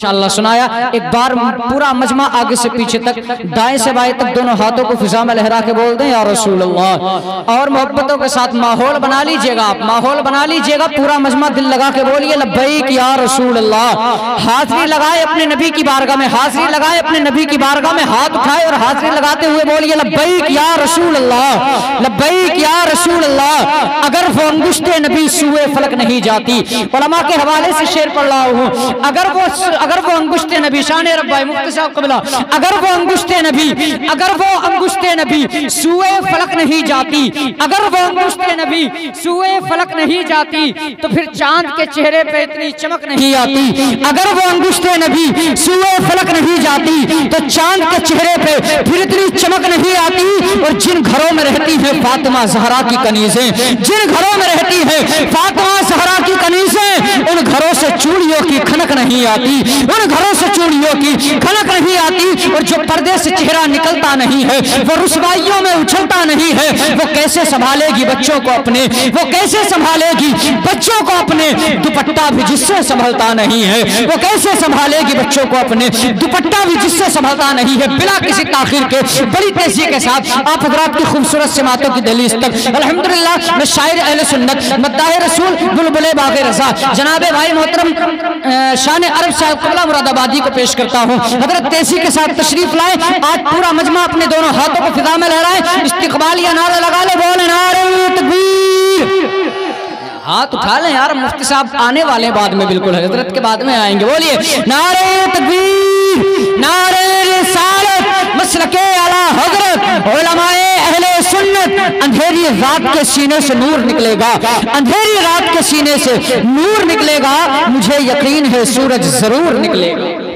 इंशाल्लाह सुनाया, एक बार पूरा मजमा आगे से पीछे तक, दाएँ से बाएँ तक दोनों हाथों को फिजा में लहरा के बोल दें, या रसूल अल्लाह और मोहब्बतों के साथ माहौल बना लीजिएगा आप, माहौल बना लीजिएगा, पूरा मजमा दिल लगा के बोलिए, लब्बैक या रसूल अल्लाह हाजिरी लगाए अपने नबी की बारगाह में, हाजिरी लगाए अपने नबी की बारगाह में, हाथ उठाए और हाजिरी लगाते हुए बोलिए, लब्बैक या रसूल अल्लाह लब्बैक या रसूल अल्लाह अगर वो अंगुश्ते नबी सुए फलक नहीं जाती, उलमा के हवाले से शेर पढ़ रहा हूँ, अगर वो अगर वो अंगुश्ते नबी, शान रब्बाई मुफ्ती साहब कबला, अगर वो अंगुश्ते नबी, अगर वो अंगुश्ते नबी, सुए फलक नहीं जाती, अगर वो अंगुश्ते नबी, सुए फलक नहीं जाती तो फिर चाँद के चेहरे पे इतनी चमक नहीं आती। अगर वो अंगुश्ते नबी, सुए फलक नहीं जाती तो चाँद के चेहरे पे फिर इतनी चमक नहीं आती। और जिन घरों में रहती है फातिमा जहरा की कनीजें, जिन घरों में रहती है फातिमा जहरा की कनीजें, उन घरों से चूड़ियों की खनक नहीं आती। उन घरों से चूड़ियों की खनक नहीं आती और जो पर्दे से चेहरा निकलता नहीं है, वो रुसवाइयों में उछलता नहीं है। वो कैसे संभालेगी बच्चों को अपने? वो कैसे संभालेगी बच्चों को अपने? दुपट्टा भी जिससे संभलता नहीं है। वो कैसे संभालेगी बच्चों को अपने? दुपट्टा भी जिससे संभलता नहीं है। बिना किसी ताखिर के, बड़ी तेज़ी के साथ आप हजरात की खूबसूरत सिमातों की दलीज तक, अल्हम्दुलिल्लाह, मैं शायर अहले सुन्नत, मद्दाह रसूल, बुलबुल बाग रजा। जनाब भाई मोहतरम शान अरब साहब कबला मुरादाबादी को पेश करता हूँ। हज़रत तेज़ी के साथ तशरीफ़ लाए। आज पूरा मजमा अपने दोनों हाथों को फिजा में लहराए। इस्तिकबाल या नारा लगा ले, बोले, नारे तकबीर। हाथ उठा लें यार, मुफ्ती साहब आने वाले बाद में, बिल्कुल। हज़रत के बाद में आएँगे। बोलिए, नारे तकबीर। अहले सुन्नत, अंधेरी रात के सीने से नूर निकलेगा। अंधेरी रात के सीने से नूर निकलेगा, मुझे यकीन है सूरज ज़रूर निकलेगा।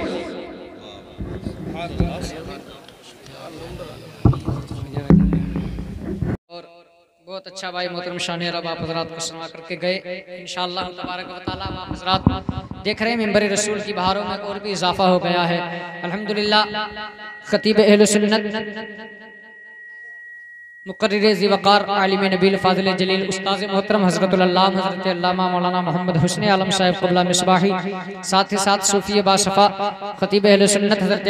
बहुत अच्छा भाई मोहतरम शाह रब आप हजरात को सुना करके गए। इंशाल्लाह तबारक व आप हजरात देख रहे हैं मेंबर रसूल की बहारों में और भी इजाफा हो गया है। अल्हम्दुलिल्लाह खतीब अहल सुन्नत मुकर्र ज़िवकार आलिम नबील फ़ाज़िल जलील उस्ताद मोहतरम हज़रत हज़रत मौलाना मोहम्मद हुसन आलम साहिब कबला मिसबाही, साथ ही साथ सूफ़ी बाशफ़ा ख़तीब अहल सुन्नत हज़रत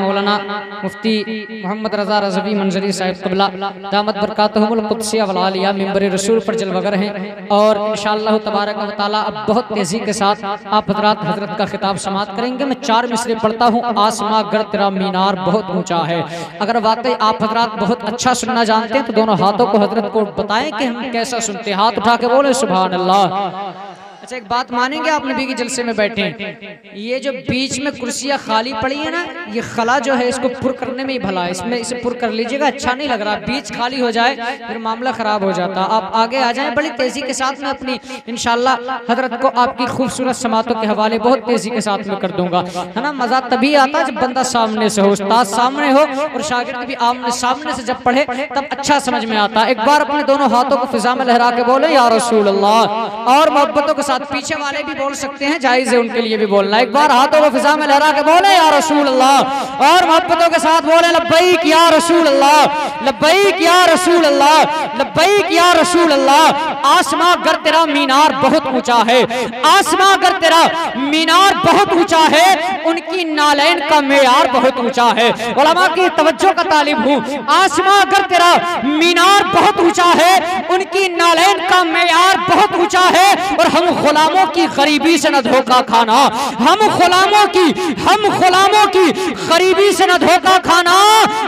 मौलाना मुफ्ती मोहम्मद रज़ा रज़वी मंजरी साहिब कबला, दामद बरकातहुमुल क़ुदसिया वल रसूल पर जलवगर हैं। और इंशाअल्लाह तबारक व तआला अब बहुत तेज़ी के साथ आप हजरात हज़रत का खिताब समात करेंगे। मैं चार मिसरे पढ़ता हूँ, आसमा गर तेरा मीनार बहुत ऊँचा है। अगर वाकई आप हजरात बहुत अच्छा सुनना जानते हैं तो दोनों हाथों को हज़रत को बताएँ कि हम कैसा सुनते हैं। हाथ उठा के बोले सुबह अल्लाह। अच्छा एक बात मानेंगे आप नबी के जलसे में बैठे? ये जो बीच में कुर्सियाँ खाली पड़ी है ना, ये खला जो है, इसको पुर करने में ही भला है। इसमें इसे पुर कर लीजिएगा अच्छा नहीं लग रहा। बीच खाली हो जाए, फिर मामला खराब हो जाता। आप आगे आ जाएँ, बड़ी तेज़ी के साथ में अपनी इनशाला हज़रत को आपकी खूबसूरत समातों के हवाले बहुत तेज़ी के साथ में कर दूँगा। है ना मज़ा तभी आता जब बंदा सामने से हो, उस्ताद सामने हो और शागिर्द भी आमने सामने से जब पढ़े, तब अच्छा समझ में आता। एक बार अपने दोनों हाथों को फिजा में लहरा के बोले, या रसूल अल्लाह और मोहब्बतों के साथ पीछे वाले भी बोल सकते हैं, जायज़ है उनके लिए भी बोलना। एक बार हाथों को फिजा में लहरा के बोले, या रसूल अल्लाह और मोहब्बतों के साथ बोले, लब्बैक या रसूल अल्लाह लब्बैक या रसूल अल्लाह लब्बैक या रसूल अल्लाह आसमां गर तेरा मीनार बहुत ऊँचा है, आसमां गर तेरा मीनार बहुत ऊँचा है, उनकी नालैन का मेयार बहुत ऊँचा है। उलमा की तवज्जो का तालिब हूँ, आसमां गर तेरा मीनार बहुत ऊँचा है, उनकी नालैन का मेयार बहुत ऊँचा है। और हम गुलामों की गरीबी से न धोखा खाना। हम गुलामों की, हम गुलामों की गरीबी से न धोखा खाना।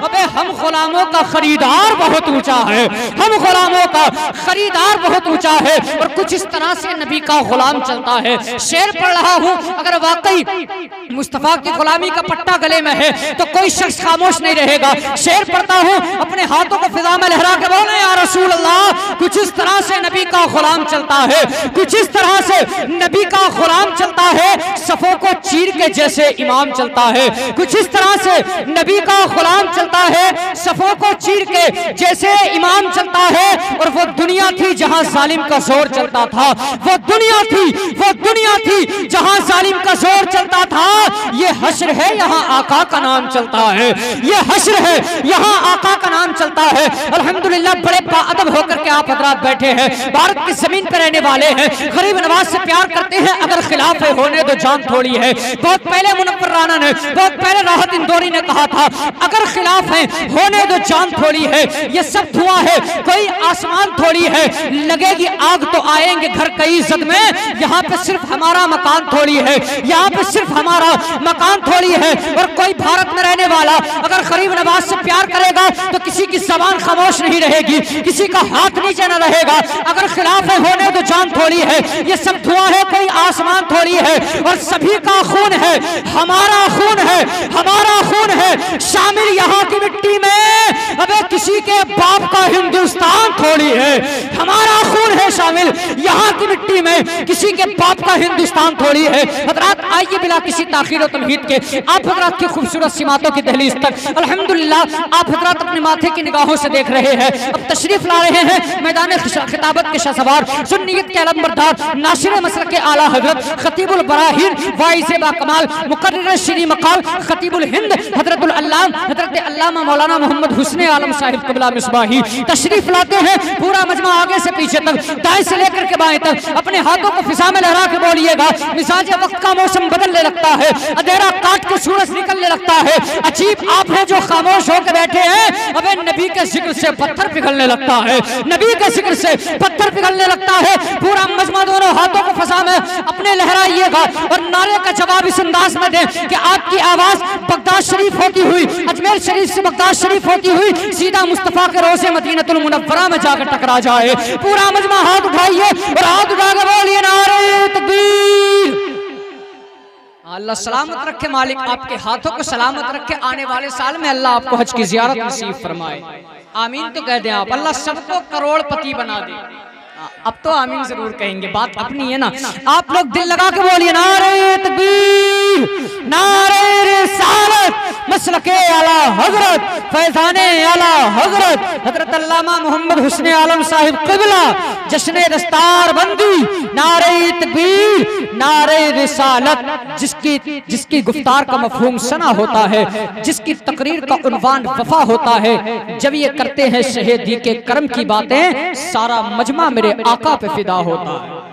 अबे, हम गुलामों का खरीदार बहुत ऊँचा है। हम गुलामों का खरीदार बहुत ऊँचा है। और कुछ इस तरह से नबी का गुलाम चलता है। शेर पढ़ रहा हूँ, अगर वाकई मुस्तफ़ा की गुलामी का पट्टा गले में है तो कोई शख्स खामोश नहीं रहेगा। शेर पढ़ता हूँ, अपने हाथों को फिजा में लहरा के बोले, या रसूल अल्लाह कुछ इस तरह से नबी का गुलाम चलता है। कुछ इस तरह से नबी का गुलाम चलता है, सफों को चीर के जैसे इमाम चलता है। कुछ इस तरह से नबी का गुलाम चलता है, सफों को चीर के जैसे इमाम चलता है, और वो दुनिया थी जहाँ सालिम का ज़ोर चलता था। वो दुनिया थी, वो दुनिया थी, जहाँ जालिम का ज़ोर चलता था, ये हश्र है, यहाँ आका का नाम चलता है। ये हश्र है, यहाँ आका का नाम चलता है। अल्हम्दुलिल्लाह, बड़े बाअदब होकर के आप हजरात बैठे हैं। भारत की ज़मीन पर रहने वाले हैं। गरीब नवाज़ से प्यार करते हैं, अगर खिलाफ है होने तो जान थोड़ी है। बहुत पहले मुनवर राना ने, बहुत पहले राहत इंदौरी ने कहा था, अगर खिलाफ है होने तो जान थोड़ी है। ये सब धुआँ है, कोई आसमान थोड़ी है। लगेगी आग तो आएँगे घर कई इज़्ज़त में। यहाँ पे सिर्फ़ हमारा मकान थोड़ी है। यहाँ पे सिर्फ़ हमारा मकान थोड़ी है और कोई भारत में रहने वाला अगर गरीब नवाज़ से प्यार करेगा तो किसी की जबान खामोश नहीं रहेगी, किसी का हाथ नीचे न रहेगा। अगर खिलाफ होने तो जान थोड़ी है। ये सब धुआँ है, कोई आसमान थोड़ी है और सभी का खून है। हमारा खून है, हमारा खून है। शामिल यहाँ की मिट्टी में अबे किसी के बाप का हिंदुस्तान थोड़ी है। हमारा यहाँ की मिट्टी में किसी के पाप का हिंदुस्तान थोड़ी है। हजरात आइए बिला किसी ताखिर तमहीद के, आप हजरात की खूबसूरत सीमातों की दहलीज तक, अल्हम्दुलिल्लाह, आप हजरात अपने माथे की निगाहों से देख रहे हैं। अब तशरीफ़ ला रहे हैं मैदान खिताबत के शहसवार सुन्नीत के अलमबरदार नासिर मसल के आला हज़रत, खतीबुल बराहीन वाइस कमाल मुकर्र श्री मकाल, खतीबुल हिंद अल्लाम, हज़रत अल्लामा मौलाना मोहम्मद हुस्न आलम साहिब कबला मिसबाही। तशरीफ़ लाते हैं, पूरा मजमा आगे से पीछे तक, दाएँ से लेकर के बाएँ तक अपने हाथों को फिजा में लहरा के बोलिएगा मिजाज वक्त का मौसम बदलने लगता है, अंधेरा काट के सूरज निकलने लगता है, अजीब आप है जो खामोश होकर बैठे हैं, अबे नबी के ज़िक्र से पत्थर पिघलने लगता है, नबी के ज़िक्र से पत्थर पिघलने लगता है, पूरा मजमा दोनों हाथों को फंसा में अपने लहराइएगा, और नारे का जवाब इस अंदाज में दें कि आपकी आवाज़ बगदाद शरीफ होती हुई, अजमेर शरीफ से बगदाद शरीफ होती हुई, सीधा मुस्तफ़ा के रोज़े मदीनतुल मुनव्वरा में जाकर टकरा जाए, पूरा मजमा हाथ उठाइए और हाथ बोलिए नारे तकबीर अल्लाह सलामत रखे मालिक, आपके हाथों को सलामत रखे। आने वाले साल में अल्लाह आपको हज की जियारत नसीब फरमाए। आमीन तो कह दें आप, अल्लाह सबको करोड़पति बना दे। अब तो आमीन ज़रूर कहेंगे, बात अपनी है ना। आप लोग दिल लगा के बोलिए, नारे तकबीर नारे रिसालत मसल के आला हज़रत, फैजाने आला हज़रत हज़रत अल्लामा मोहम्मद हुस्न आलम साहिब किबला जश्न दस्तार बंदी, नारे तकबीर, नारे रिसालत, जिसकी जिसकी गुफ्तार का मफहूम सना होता है, जिसकी तकरीर का उनवान वफा होता है, जब ये करते हैं शहीदी के कर्म की बातें, सारा मजमा मेरे आका पे फिदा होता है।